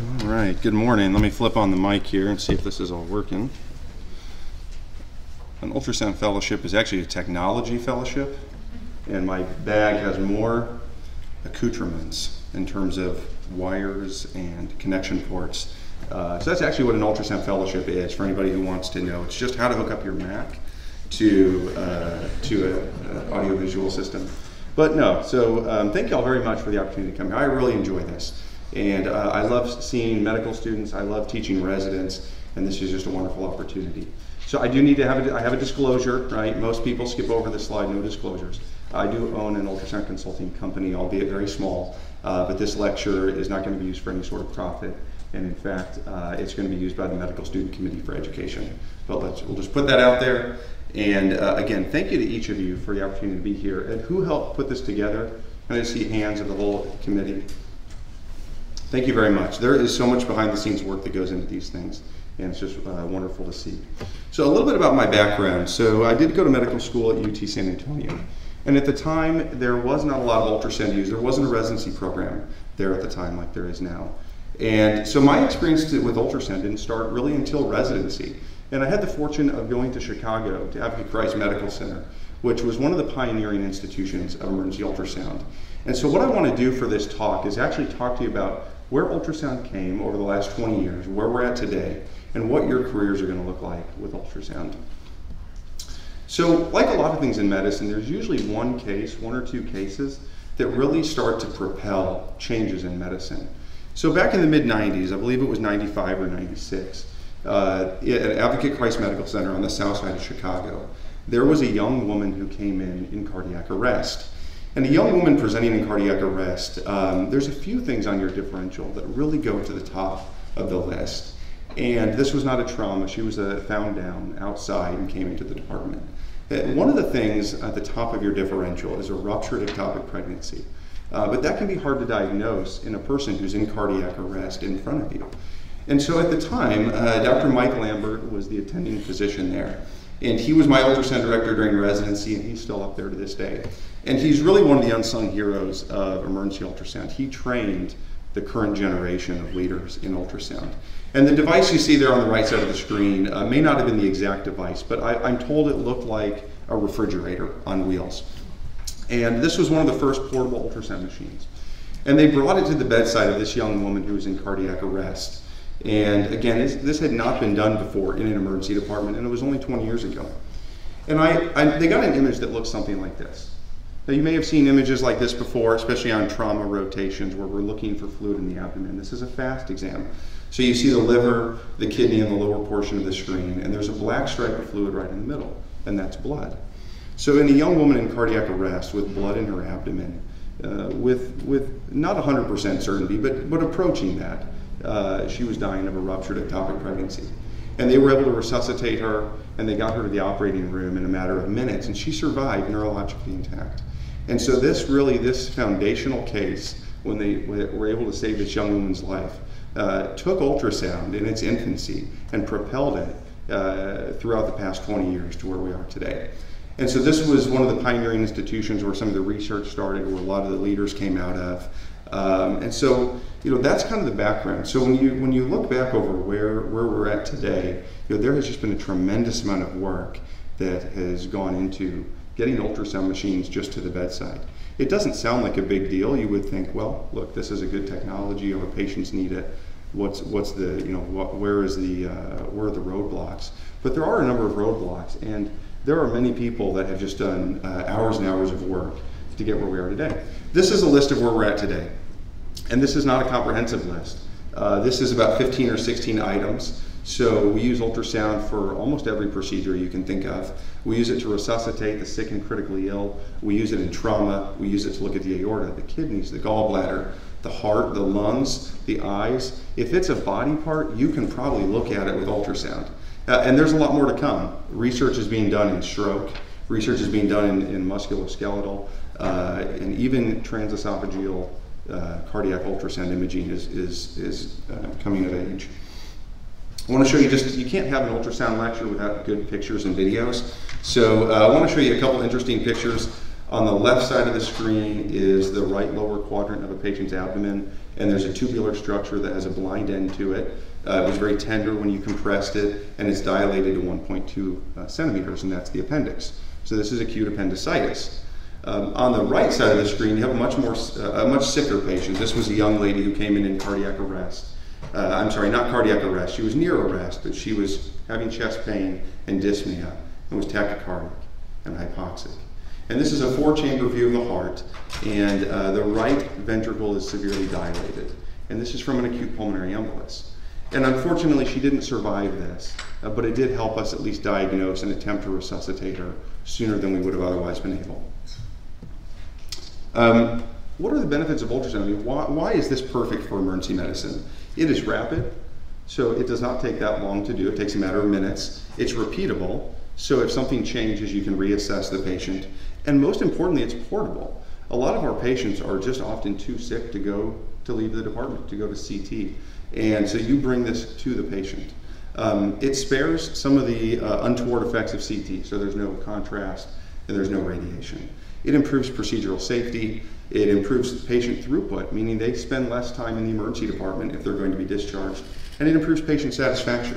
All right, good morning. Let me flip on the mic here and see if this is all working. An ultrasound fellowship is actually a technology fellowship, and my bag has more accoutrements in terms of wires and connection ports. Uh, so that's actually what an ultrasound fellowship is for anybody who wants to know. It's just how to hook up your Mac to uh, to an audiovisual system. But no, so um, thank y'all very much for the opportunity to come here. I really enjoy this. And uh, I love seeing medical students, I love teaching residents, and this is just a wonderful opportunity. So I do need to have a, I have a disclosure, right? Most people skip over this slide, no disclosures. I do own an ultrasound consulting company, albeit very small, uh, but this lecture is not going to be used for any sort of profit. And in fact, uh, it's going to be used by the Medical Student Committee for Education. But let's, we'll just put that out there. And uh, again, thank you to each of you for the opportunity to be here. And who helped put this together? I see hands of the whole committee. Thank you very much. There is so much behind the scenes work that goes into these things, and it's just uh, wonderful to see. So, a little bit about my background. So, I did go to medical school at UT San Antonio. And at the time, there was not a lot of ultrasound used. There wasn't a residency program there at the time like there is now. And so my experience with ultrasound didn't start really until residency. And I had the fortune of going to Chicago to Advocate Christ Medical Center, which was one of the pioneering institutions of emergency ultrasound. And so what I want to do for this talk is actually talk to you about where ultrasound came over the last 20 years, where we're at today, and what your careers are going to look like with ultrasound. So, like a lot of things in medicine, there's usually one case, one or two cases, that really start to propel changes in medicine. So, back in the mid 90s, I believe it was 95 or 96, uh, at Advocate Christ Medical Center on the south side of Chicago, there was a young woman who came in in cardiac arrest. And a young woman presenting in cardiac arrest, um, there's a few things on your differential that really go to the top of the list. And this was not a trauma. She was uh, found down outside and came into the department. And one of the things at the top of your differential is a ruptured ectopic pregnancy. Uh, but that can be hard to diagnose in a person who's in cardiac arrest in front of you. And so at the time, uh, Dr. Mike Lambert was the attending physician there. And he was my ultrasound director during residency, and he's still up there to this day. And he's really one of the unsung heroes of emergency ultrasound. He trained the current generation of leaders in ultrasound. And the device you see there on the right side of the screen uh, may not have been the exact device, but I, I'm told it looked like a refrigerator on wheels. And this was one of the first portable ultrasound machines. And they brought it to the bedside of this young woman who was in cardiac arrest. And again, this had not been done before in an emergency department, and it was only 20 years ago. And I, I, they got an image that looks something like this. Now, you may have seen images like this before, especially on trauma rotations where we're looking for fluid in the abdomen. This is a fast exam. So you see the liver, the kidney, and the lower portion of the screen, and there's a black stripe of fluid right in the middle, and that's blood. So in a young woman in cardiac arrest with blood in her abdomen, uh, with, with not 100% certainty, but, but approaching that, uh, she was dying of a ruptured ectopic pregnancy. And they were able to resuscitate her, and they got her to the operating room in a matter of minutes, and she survived neurologically intact. And so this really, this foundational case, when they were able to save this young woman's life, uh, took ultrasound in its infancy and propelled it uh, throughout the past 20 years to where we are today. And so this was one of the pioneering institutions where some of the research started, where a lot of the leaders came out of. Um, and so, you know, that's kind of the background. So when you when you look back over where where we're at today, you know, there has just been a tremendous amount of work that has gone into getting ultrasound machines just to the bedside. It doesn't sound like a big deal. You would think, well, look, this is a good technology. Our patients need it. What's what's the you know what, where is the uh, where are the roadblocks? But there are a number of roadblocks, and there are many people that have just done uh, hours and hours of work to get where we are today. This is a list of where we're at today, and this is not a comprehensive list. Uh, this is about 15 or 16 items. So we use ultrasound for almost every procedure you can think of. We use it to resuscitate the sick and critically ill. We use it in trauma. We use it to look at the aorta, the kidneys, the gallbladder, the heart, the lungs, the eyes. If it's a body part, you can probably look at it with ultrasound. Uh, and there's a lot more to come. Research is being done in stroke. Research is being done in, in musculoskeletal, uh, and even transesophageal uh, cardiac ultrasound imaging is, is, is uh, coming of age. I want to show you just, you can't have an ultrasound lecture without good pictures and videos. So uh, I want to show you a couple interesting pictures. On the left side of the screen is the right lower quadrant of a patient's abdomen, and there's a tubular structure that has a blind end to it. Uh, it was very tender when you compressed it, and it's dilated to 1.2 uh, centimeters, and that's the appendix. So this is acute appendicitis. Um, on the right side of the screen, you have a much more, uh, a much sicker patient. This was a young lady who came in in cardiac arrest. Uh, I'm sorry, not cardiac arrest. She was near arrest, but she was having chest pain and dyspnea and was tachycardic and hypoxic. And this is a four-chamber view of the heart, and uh, the right ventricle is severely dilated. And this is from an acute pulmonary embolus. And unfortunately, she didn't survive this, uh, but it did help us at least diagnose and attempt to resuscitate her sooner than we would have otherwise been able. Um, what are the benefits of ultrasound? I mean, why, why is this perfect for emergency medicine? It is rapid, so it does not take that long to do. It takes a matter of minutes. It's repeatable, so if something changes, you can reassess the patient. And most importantly, it's portable. A lot of our patients are just often too sick to go to leave the department, to go to CT. And so you bring this to the patient. Um, it spares some of the uh, untoward effects of CT, so there's no contrast and there's no radiation. It improves procedural safety. It improves patient throughput, meaning they spend less time in the emergency department if they're going to be discharged. And it improves patient satisfaction.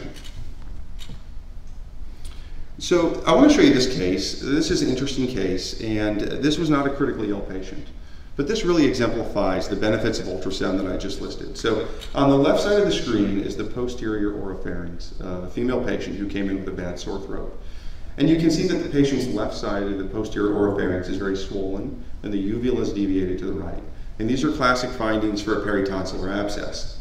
So I want to show you this case. This is an interesting case, and this was not a critically ill patient. But this really exemplifies the benefits of ultrasound that I just listed. So on the left side of the screen is the posterior oropharynx, a female patient who came in with a bad sore throat. And you can see that the patient's left side of the posterior oropharynx is very swollen, and the uvula is deviated to the right. And these are classic findings for a peritonsillar abscess.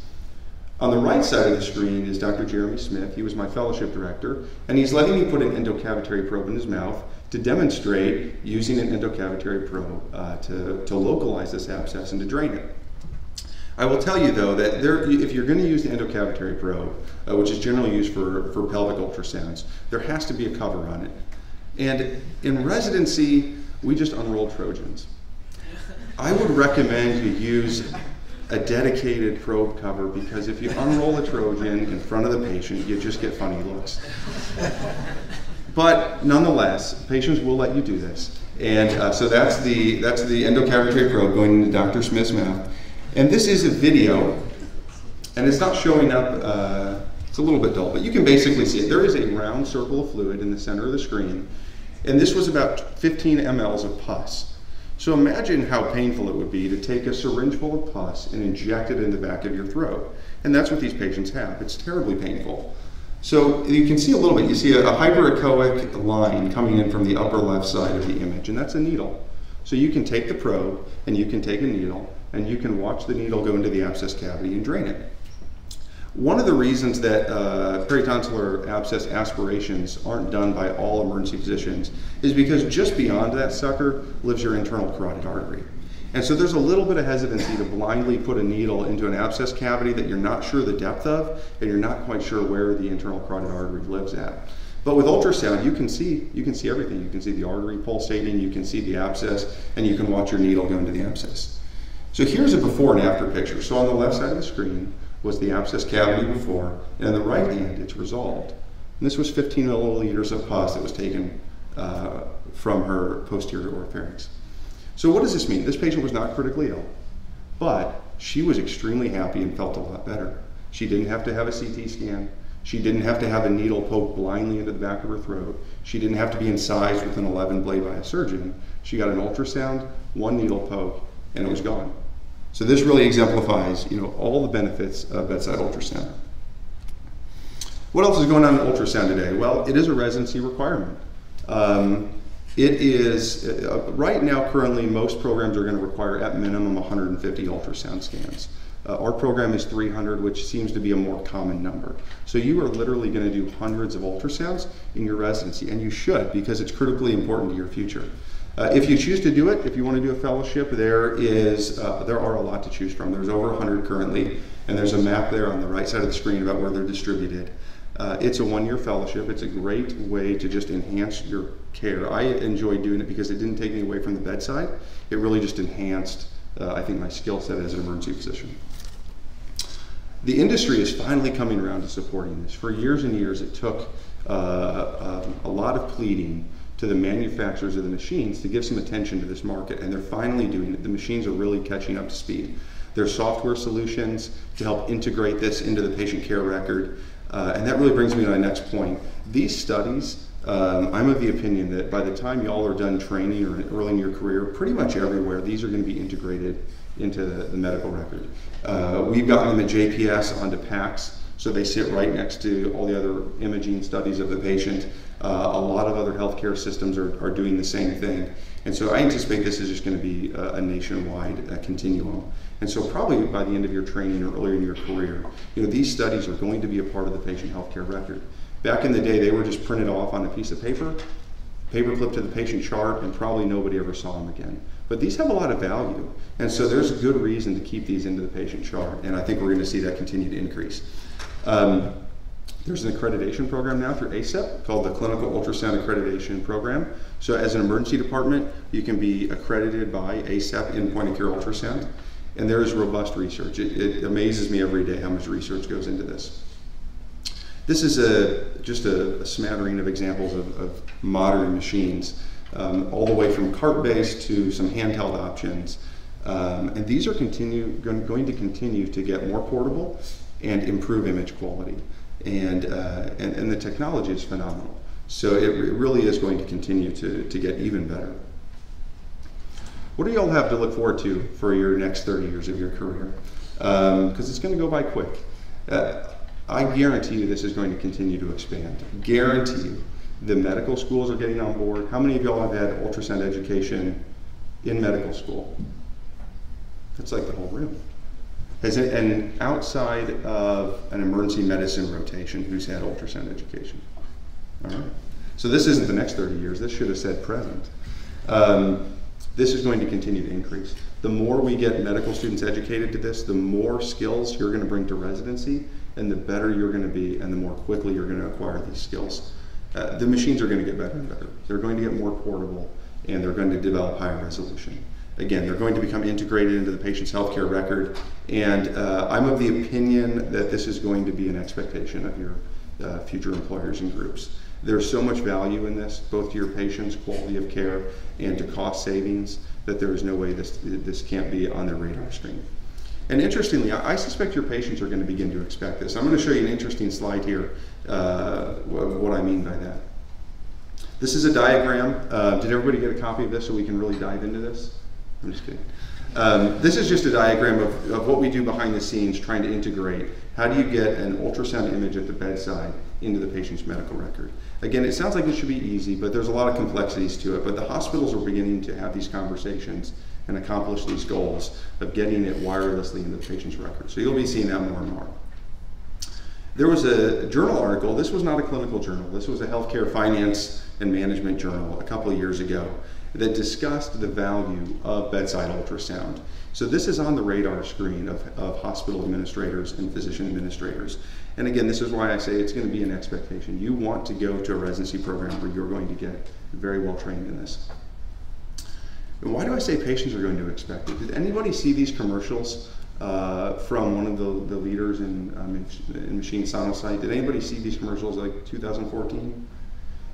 On the right side of the screen is Dr. Jeremy Smith. He was my fellowship director, and he's letting me put an endocavitary probe in his mouth to demonstrate using an endocavitary probe uh, to, to localize this abscess and to drain it. I will tell you though that there, if you're going to use the endocavitary probe, uh, which is generally used for, for pelvic ultrasounds, there has to be a cover on it. And in residency, we just unrolled Trojans. I would recommend you use a dedicated probe cover because if you unroll a Trojan in front of the patient, you just get funny looks. But nonetheless, patients will let you do this. And uh, so that's the, that's the endocavitary probe going into Dr. Smith's mouth. And this is a video, and it's not showing up, uh, it's a little bit dull, but you can basically see it. There is a round circle of fluid in the center of the screen, and this was about 15 mLs of pus. So imagine how painful it would be to take a syringe full of pus and inject it in the back of your throat. And that's what these patients have. It's terribly painful. So you can see a little bit, you see a, a hyperechoic line coming in from the upper left side of the image, and that's a needle. So you can take the probe and you can take a needle and you can watch the needle go into the abscess cavity and drain it. One of the reasons that uh, peritonsillar abscess aspirations aren't done by all emergency physicians is because just beyond that sucker lives your internal carotid artery. And so there's a little bit of hesitancy to blindly put a needle into an abscess cavity that you're not sure the depth of and you're not quite sure where the internal carotid artery lives at. But with ultrasound, you can see you can see everything. You can see the artery pulsating, you can see the abscess, and you can watch your needle go into the abscess. So here's a before and after picture. So on the left side of the screen, was the abscess cavity before, and on the right hand, it's resolved. And this was 15 milliliters of pus that was taken uh, from her posterior oropharynx. So what does this mean? This patient was not critically ill, but she was extremely happy and felt a lot better. She didn't have to have a CT scan. She didn't have to have a needle poked blindly into the back of her throat. She didn't have to be incised with an 11 blade by a surgeon. She got an ultrasound, one needle poke, and it was gone. So this really exemplifies, you know, all the benefits of bedside ultrasound. What else is going on in ultrasound today? Well, it is a residency requirement. Um, it is, uh, right now, currently, most programs are going to require at minimum 150 ultrasound scans. Uh, our program is 300, which seems to be a more common number. So you are literally going to do hundreds of ultrasounds in your residency, and you should because it's critically important to your future. Uh, if you choose to do it, if you want to do a fellowship, there is uh, there are a lot to choose from. There's over 100 currently, and there's a map there on the right side of the screen about where they're distributed. Uh, it's a one-year fellowship. It's a great way to just enhance your care. I enjoyed doing it because it didn't take me away from the bedside. It really just enhanced, uh, I think, my skill set as an emergency physician. The industry is finally coming around to supporting this. For years and years, it took uh, um, a lot of pleading to the manufacturers of the machines to give some attention to this market, and they're finally doing it. The machines are really catching up to speed. There's software solutions to help integrate this into the patient care record, uh, and that really brings me to my next point. These studies, um, I'm of the opinion that by the time y'all are done training or early in your career, pretty much everywhere, these are going to be integrated into the, the medical record. Uh, we've gotten them at JPS onto PACS, so they sit right next to all the other imaging studies of the patient. Uh, a lot of other healthcare systems are, are doing the same thing. And so I anticipate this is just going to be a, a nationwide uh, continuum. And so probably by the end of your training or earlier in your career, you know, these studies are going to be a part of the patient healthcare record. Back in the day, they were just printed off on a piece of paper, paper clipped to the patient chart, and probably nobody ever saw them again. But these have a lot of value, and so there's good reason to keep these into the patient chart, and I think we're going to see that continue to increase. Um, there's an accreditation program now through ACEP called the Clinical Ultrasound Accreditation Program. So as an emergency department, you can be accredited by ACEP in point of care ultrasound. And there is robust research. It, it amazes me every day how much research goes into this. This is a, just a, a smattering of examples of, of modern machines, um, all the way from cart-based to some handheld options. Um, and these are continue, going to continue to get more portable and improve image quality. And, uh, and, and, the technology is phenomenal. So it, it really is going to continue to, to get even better. What do you all have to look forward to for your next 30 years of your career? Because um, it's going to go by quick. Uh, I guarantee you this is going to continue to expand. Guarantee you. The medical schools are getting on board. How many of y'all have had ultrasound education in medical school? That's like the whole room. Has it, and outside of an emergency medicine rotation, who's had ultrasound education? All right. So this isn't the next 30 years. This should have said present. Um, this is going to continue to increase. The more we get medical students educated to this, the more skills you're going to bring to residency, and the better you're going to be, and the more quickly you're going to acquire these skills. Uh, the machines are going to get better and better. They're going to get more portable, and they're going to develop higher resolution. Again, they're going to become integrated into the patient's healthcare record, and uh, I'm of the opinion that this is going to be an expectation of your uh, future employers and groups. There's so much value in this, both to your patients, quality of care, and to cost savings, that there is no way this, this can't be on their radar screen. And interestingly, I suspect your patients are going to begin to expect this. I'm going to show you an interesting slide here, uh, what I mean by that. This is a diagram. Uh, did everybody get a copy of this so we can really dive into this? I'm just kidding. Um, this is just a diagram of, of what we do behind the scenes trying to integrate. How do you get an ultrasound image at the bedside into the patient's medical record? Again, it sounds like it should be easy, but there's a lot of complexities to it. But the hospitals are beginning to have these conversations and accomplish these goals of getting it wirelessly into the patient's record. So you'll be seeing that more and more. There was a journal article, this was not a clinical journal, this was a healthcare finance and management journal a couple of years ago that discussed the value of bedside ultrasound. So this is on the radar screen of, of hospital administrators and physician administrators. And again, this is why I say it's going to be an expectation. You want to go to a residency program where you're going to get very well trained in this. And why do I say patients are going to expect it? Did anybody see these commercials uh, from one of the, the leaders in, um, in machine SonoSite? Did anybody see these commercials like 2014?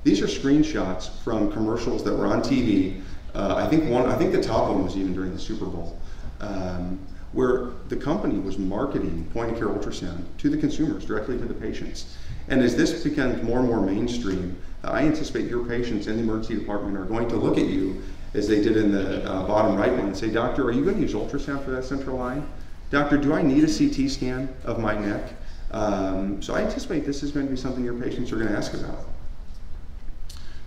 These are screenshots from commercials that were on TV. Uh, I think one, I think the top one was even during the Super Bowl, um, where the company was marketing point of care ultrasound to the consumers, directly to the patients. And as this becomes more and more mainstream, I anticipate your patients in the emergency department are going to look at you as they did in the uh, bottom right one and say, Doctor, are you going to use ultrasound for that central line? Doctor, do I need a CT scan of my neck? Um, so I anticipate this is going to be something your patients are going to ask about.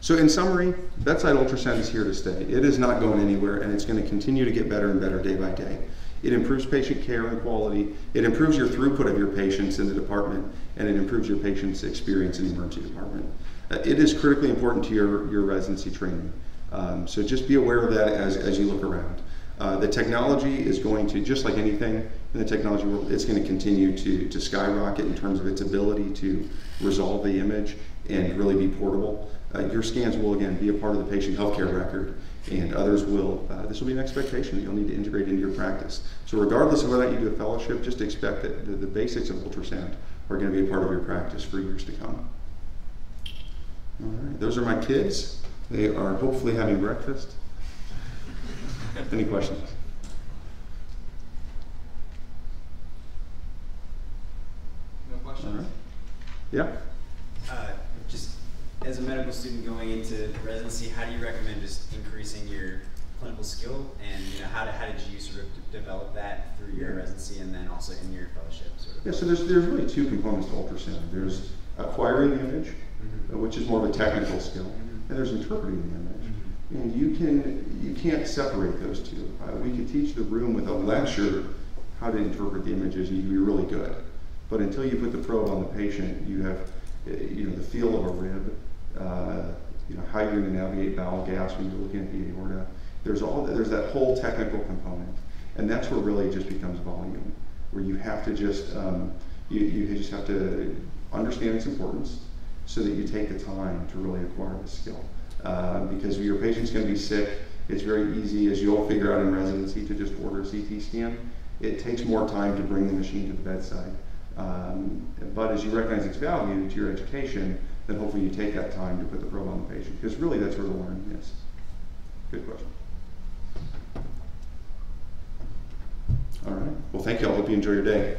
So in summary, bedside ultrasound is here to stay. It is not going anywhere and it's going to continue to get better and better day by day. It improves patient care and quality. It improves your throughput of your patients in the department and it improves your patient's experience in the emergency department. Uh, it is critically important to your, your residency training. Um, so just be aware of that as, as you look around. Uh, the technology is going to, just like anything in the technology world, it's going to continue to, to skyrocket in terms of its ability to resolve the image and really be portable. Uh, your scans will again be a part of the patient healthcare record and others will, uh, this will be an expectation that you'll need to integrate into your practice. So regardless of whether you do a fellowship, just expect that the, the basics of ultrasound are going to be a part of your practice for years to come. All right, those are my kids. They are hopefully having breakfast. Any questions? No questions? right. Yeah? As a medical student going into residency, how do you recommend just increasing your clinical skill? And you know, how, did, how did you sort of develop that through your residency and then also in your fellowship? Sort of? Yeah, so there's, there's really two components to ultrasound. There's acquiring the image, Mhm. uh, which is more of a technical skill, Mhm. and there's interpreting the image. Mhm. And you can you can't separate those two. Uh, we could teach the room with a lecture how to interpret the images, and you'd be really good. But until you put the probe on the patient, you have uh, you know the feel of a rib, uh, you know how you're going to navigate bowel gas when you're looking at the aorta. There's all there's that whole technical component, and that's where really it just becomes volume, where you have to just um, you, you just have to understand its importance, so that you take the time to really acquire the skill. Uh, because your patient's going to be sick, it's very easy, as you'll figure out in residency, to just order a CT scan. It takes more time to bring the machine to the bedside. Um, but as you recognize its value to your education, then hopefully you take that time to put the probe on the patient, because really that's where the learning is. Good question. All right. Well, thank you. I hope you enjoy your day.